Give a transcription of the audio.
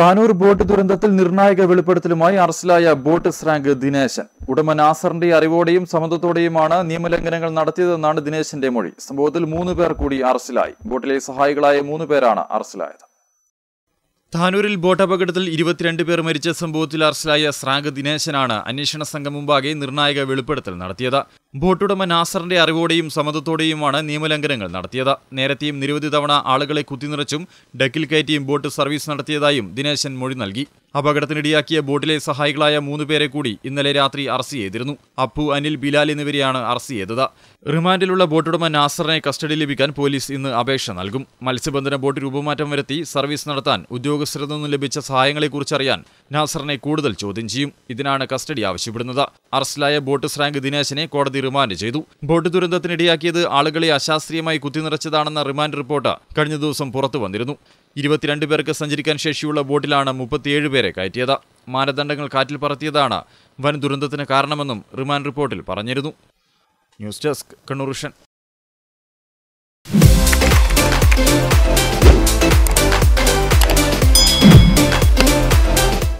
Tanur boat ദുരന്തത്തിൽ നിർണായക വെളിപ്പെടുത്തലുമായി അറസ്റ്റിലായ ബോട്ട് സ്രാങ്ക് ദിനേശൻ. ഉടമ നാസറിന്റെ അറിവോടെയും സമ്മതത്തോടെയുമാണ് നിയമലംഘനങ്ങൾ നടത്തിയതെന്നാണ് ദിനേശന്റെ മൊഴി. സംഭവത്തിൽ മൂന്ന് പേർ കൂടി അറസ്റ്റിലായി. ബോട്ടിലെ സഹായികളായ മൂന്ന് പേരാണ് അറസ്റ്റിലായത്. താനൂരിൽ ബോട്ട് അപകടത്തിൽ ഇരുപത്തിരണ്ട് പേർ മരിച്ച സംഭവത്തിൽ അറസ്റ്റിലായ സ്രാങ്ക് ദിനേശനാണ് അന്വേഷണ സംഘം മുമ്പാകെ നിർണായക വെളിപ്പെടുത്തൽ നടത്തിയത്. ബോട്ടുടമ നാസറിന്റെ അറിവോടെയും സമ്മതത്തോടെയുമാണ് നിയമലംഘനങ്ങൾ നടത്തിയത്. നേരത്തെയും നിരവധി തവണ ആളുകളെ കുത്തിനിറച്ചും ഡക്കിൽ കയറ്റിയും ബോട്ട് സർവീസ് നടത്തിയതായും ദിനേശൻ മൊഴി നൽകി. അപകടത്തിനിടയാക്കിയ ബോട്ടിലെ സഹായികളായ മൂന്ന് പേരെ കൂടി ഇന്നലെ രാത്രി അറസ്റ്റ് ചെയ്തിരുന്നു. അപ്പു അനിൽ ബിലാൽ എന്നിവരെയാണ് അറസ്റ്റ് ചെയ്തത്. റിമാൻഡിലുള്ള ബോട്ടുടമ നാസറിനെ കസ്റ്റഡി ലഭിക്കാൻ പോലീസ് ഇന്ന് അപേക്ഷ നൽകും. മത്സ്യബന്ധന ബോട്ട് രൂപമാറ്റം വരുത്തി സർവീസ് നടത്താൻ ഉദ്യോഗസ്ഥരിൽ നിന്ന് ലഭിച്ച സഹായങ്ങളെക്കുറിച്ചറിയാൻ നാസറിനെ കൂടുതൽ ചോദ്യം ചെയ്യും. ഇതിനാണ് കസ്റ്റഡി ആവശ്യപ്പെടുന്നത്. അറസ്റ്റിലായ ബോട്ട് സ്രാങ്ക് ദിനേശനെ കോടതി റിമാൻഡ് ചെയ്തു. ബോട്ട് ദുരന്തത്തിനിടയാക്കിയത് ആളുകളെ അശാസ്ത്രീയമായി കുത്തിനിറച്ചതാണെന്ന റിമാൻഡ് റിപ്പോർട്ട് കഴിഞ്ഞ ദിവസം പുറത്തു വന്നിരുന്നു. ഇരുപത്തിരണ്ട് പേർക്ക് സഞ്ചരിക്കാൻ ശേഷിയുള്ള ബോട്ടിലാണ് മുപ്പത്തിയേഴ് പേരെ കയറ്റിയത്. മാനദണ്ഡങ്ങൾ കാറ്റിൽ പറത്തിയതാണ് വൻ ദുരന്തത്തിന് കാരണമെന്നും റിമാൻഡ് റിപ്പോർട്ടിൽ പറഞ്ഞിരുന്നു. News desk Kannur